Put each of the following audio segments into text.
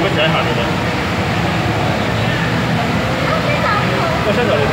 我想一下那个我先走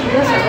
Gracias.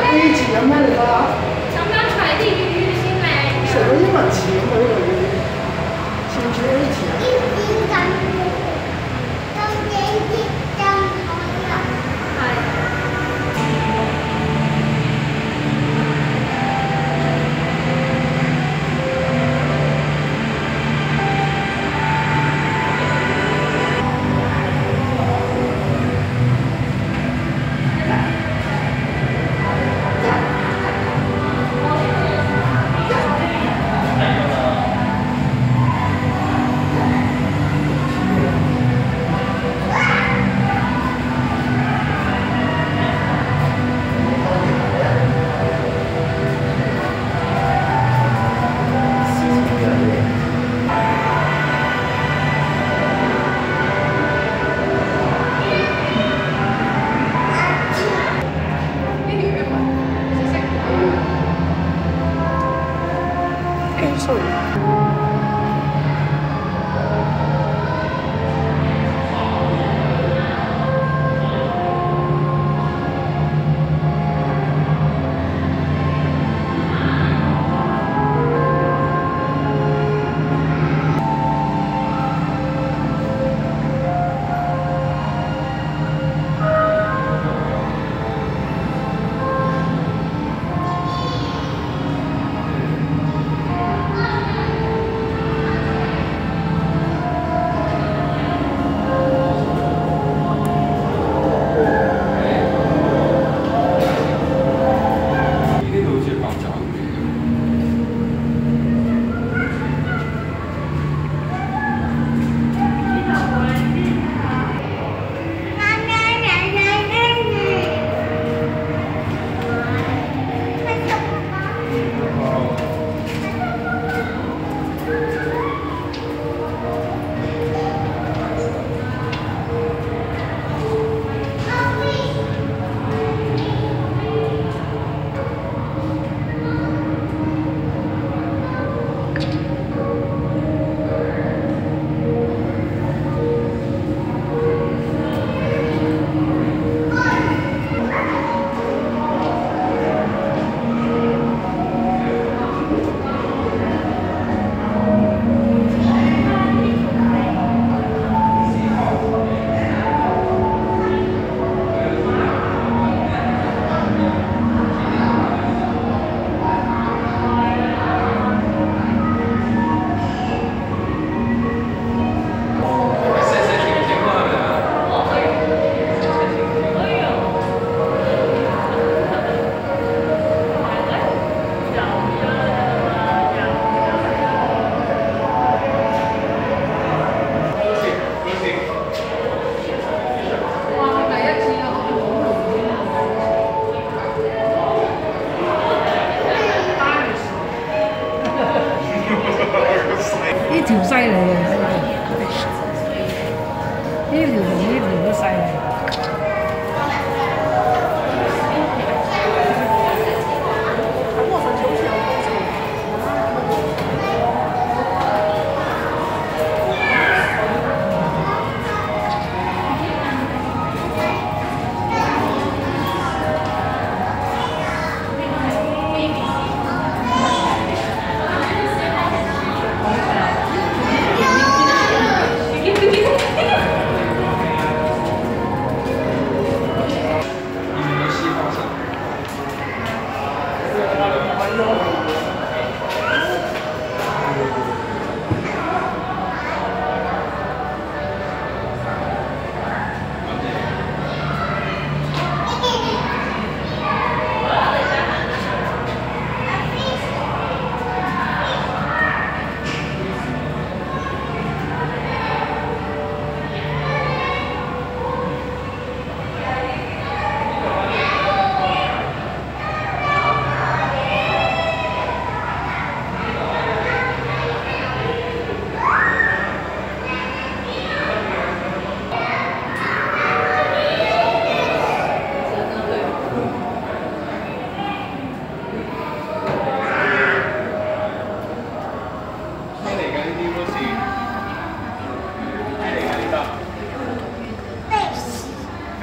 一缕一缕的塞来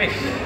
fish.